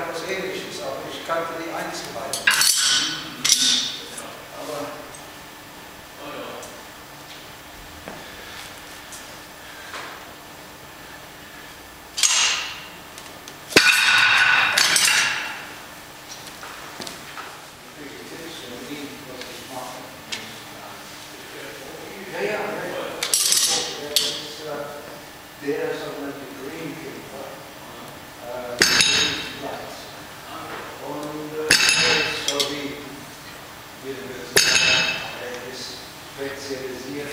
ja was Ähnliches, aber ich kannte die Einzelheiten. Aber Ja, ja, der ist auch natürlich. Grazie, Resia.